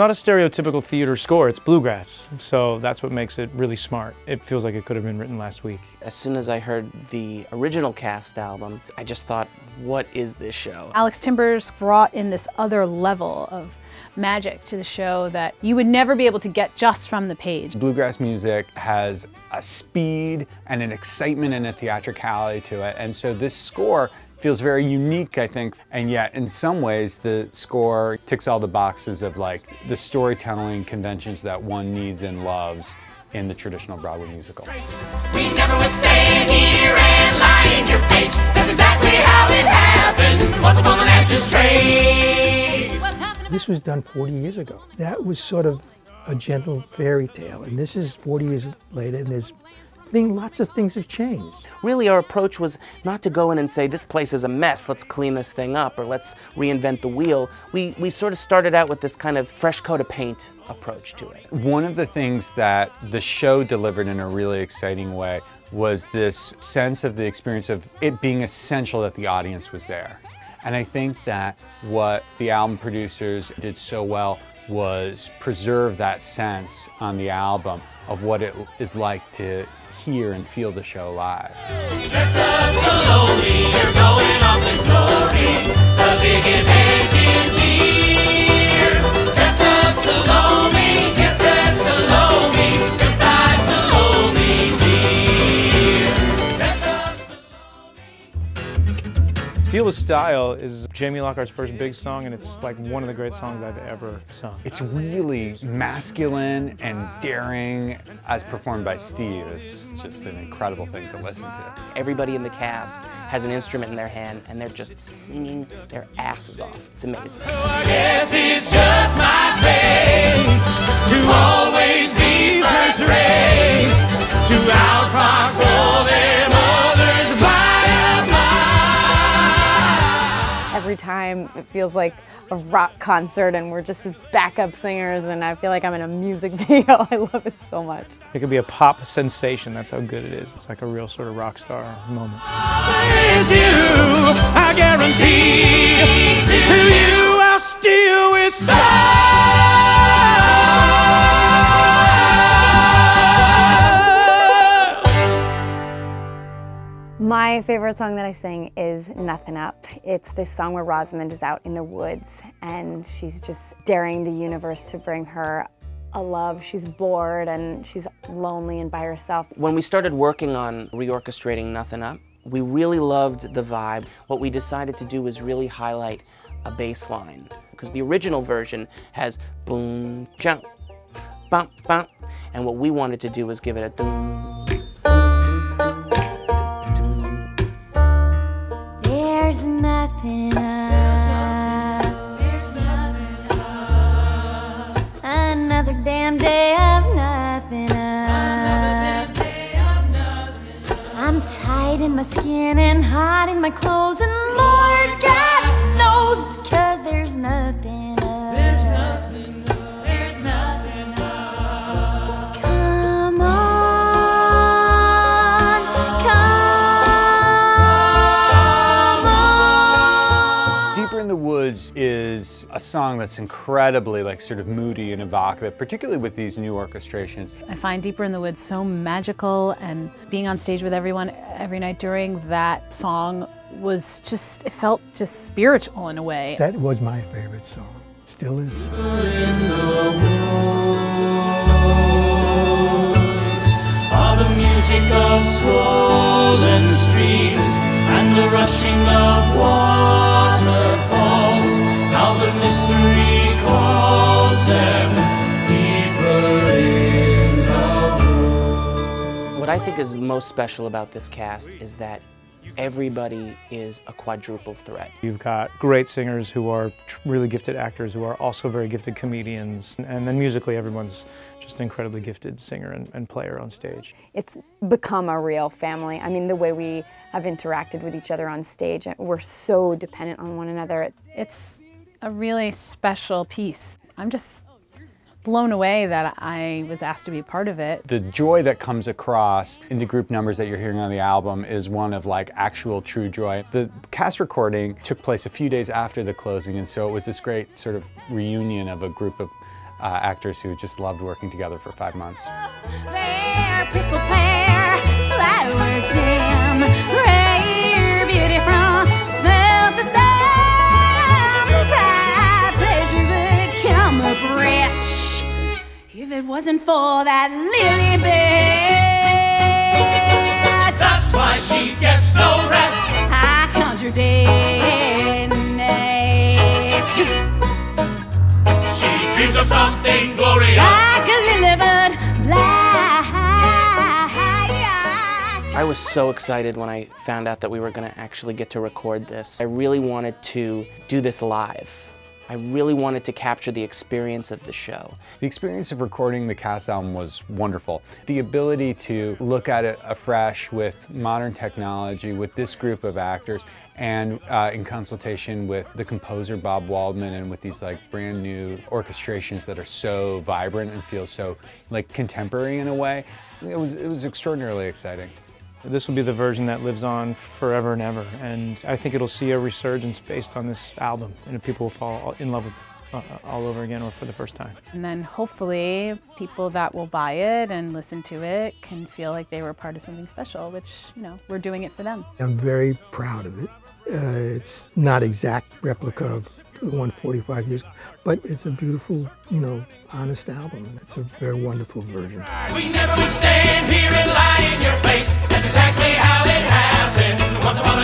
not a stereotypical theater score, it's bluegrass. So that's what makes it really smart. It feels like it could have been written last week. As soon as I heard the original cast album, I just thought, what is this show? Alex Timbers brought in this other level of magic to the show that you would never be able to get just from the page. Bluegrass music has a speed and an excitement and a theatricality to it. And so this score feels very unique, I think. And yet, in some ways, the score ticks all the boxes of like the storytelling conventions that one needs and loves in the traditional Broadway musical. We never would stand here and lie in your face. That's exactly how it happened. Once upon an Natchez Trace. This was done 40 years ago. That was sort of a gentle fairy tale, and this is 40 years later, and there's thing, lots of things have changed. Really, our approach was not to go in and say, this place is a mess, let's clean this thing up, or let's reinvent the wheel. We, we sort of started out with this kind of fresh coat of paint approach to it. One of the things that the show delivered in a really exciting way was this sense of the experience of it being essential that the audience was there. And I think that what the album producers did so well was preserve that sense on the album of what it is like to hear and feel the show live. Steal the Style is Jamie Lockhart's first big song, and it's like one of the great songs I've ever sung. It's really masculine and daring as performed by Steve. It's just an incredible thing to listen to. Everybody in the cast has an instrument in their hand and they're just singing their asses off. It's amazing. I Every time it feels like a rock concert and we're just his backup singers and I feel like I'm in a music video. I love it so much. It could be a pop sensation, that's how good it is. It's like a real sort of rock star moment. Is you, I guarantee to you I'll steal with My favorite song that I sing is Nothing Up. It's this song where Rosamond is out in the woods and she's just daring the universe to bring her a love. She's bored and she's lonely and by herself. When we started working on reorchestrating Nothing Up, we really loved the vibe. What we decided to do was really highlight a bass line because the original version has boom, jump, bump, bump, and what we wanted to do was give it a doom. Another damn day of nothing up. I'm tight in my skin and hot in my clothes, and Lord God knows it's 'cause there's nothing a song that's incredibly like sort of moody and evocative, particularly with these new orchestrations. I find Deeper in the Woods so magical and being on stage with everyone every night during that song was just, it felt just spiritual in a way. That was my favorite song. Still is. All the music What I think is most special about this cast is that everybody is a quadruple threat. You've got great singers who are really gifted actors who are also very gifted comedians. And then musically, everyone's just an incredibly gifted singer and, and player on stage. It's become a real family. I mean, the way we have interacted with each other on stage, uh, we're so dependent on one another. It's a really special piece. I'm just blown away that I was asked to be a part of it. The joy that comes across in the group numbers that you're hearing on the album is one of like actual true joy. The cast recording took place a few days after the closing, and so it was this great sort of reunion of a group of uh, actors who just loved working together for five months. Wasn't for that lily bitch. That's why she gets no rest. I conjure day and night. She dreams of something glorious. Like a lily bud blight. I was so excited when I found out that we were going to actually get to record this. I really wanted to do this live. I really wanted to capture the experience of the show. The experience of recording the cast album was wonderful. The ability to look at it afresh with modern technology, with this group of actors, and uh, in consultation with the composer Bob Waldman and with these like brand new orchestrations that are so vibrant and feel so like contemporary in a way, it was, it was extraordinarily exciting. This will be the version that lives on forever and ever, and I think it'll see a resurgence based on this album, and people will fall in love with it uh, all over again or for the first time. And then hopefully people that will buy it and listen to it can feel like they were part of something special, which, you know, we're doing it for them. I'm very proud of it. Uh, it's not exact replica of the one 45 years, but it's a beautiful, you know, honest album. It's a very wonderful version. We never stand here and lie in your face. That's exactly how it happened. Once upon